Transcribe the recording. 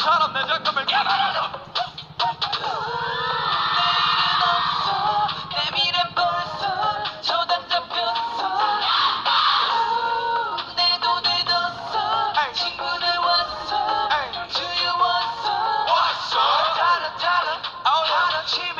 사람 내 잠깐만 깨버려 친구들 왔어 주유 왔어 왔어 달아 달아 아우 달아 치매